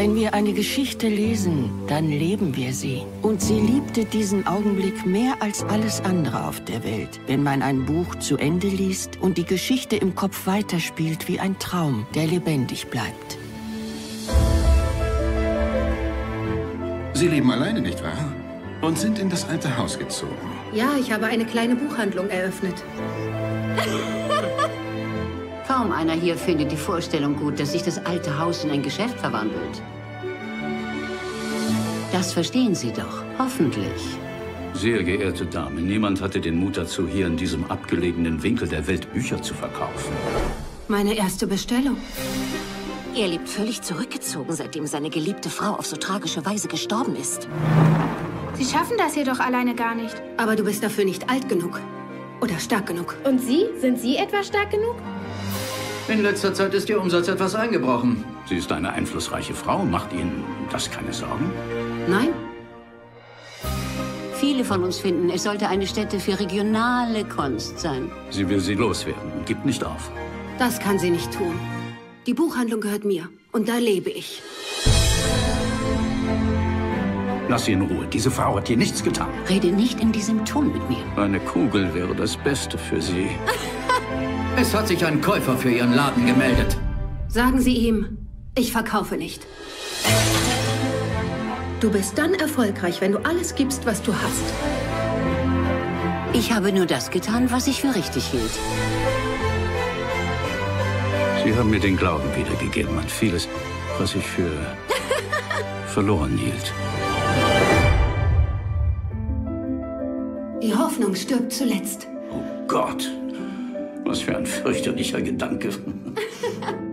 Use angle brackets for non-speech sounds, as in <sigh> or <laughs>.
Wenn wir eine Geschichte lesen, dann leben wir sie. Und sie liebte diesen Augenblick mehr als alles andere auf der Welt. Wenn man ein Buch zu Ende liest und die Geschichte im Kopf weiterspielt wie ein Traum, der lebendig bleibt. Sie leben alleine, nicht wahr? Und sind in das alte Haus gezogen. Ja, ich habe eine kleine Buchhandlung eröffnet. <laughs> Kaum einer hier findet die Vorstellung gut, dass sich das alte Haus in ein Geschäft verwandelt. Das verstehen Sie doch, hoffentlich. Sehr geehrte Dame, niemand hatte den Mut dazu, hier in diesem abgelegenen Winkel der Welt Bücher zu verkaufen. Meine erste Bestellung. Er lebt völlig zurückgezogen, seitdem seine geliebte Frau auf so tragische Weise gestorben ist. Sie schaffen das hier doch alleine gar nicht. Aber du bist dafür nicht alt genug. Oder stark genug. Und Sie? Sind Sie etwa stark genug? In letzter Zeit ist Ihr Umsatz etwas eingebrochen. Sie ist eine einflussreiche Frau. Macht Ihnen das keine Sorgen? Nein? Viele von uns finden, es sollte eine Stätte für regionale Kunst sein. Sie will sie loswerden und gibt nicht auf. Das kann sie nicht tun. Die Buchhandlung gehört mir. Und da lebe ich. Lass sie in Ruhe. Diese Frau hat dir nichts getan. Rede nicht in diesem Ton mit mir. Eine Kugel wäre das Beste für sie. <laughs> Es hat sich ein Käufer für Ihren Laden gemeldet. Sagen Sie ihm, ich verkaufe nicht. Du bist dann erfolgreich, wenn du alles gibst, was du hast. Ich habe nur das getan, was ich für richtig hielt. Sie haben mir den Glauben wiedergegeben an vieles, was ich für <laughs> verloren hielt. Die Hoffnung stirbt zuletzt. Oh Gott, was für ein fürchterlicher Gedanke. <laughs>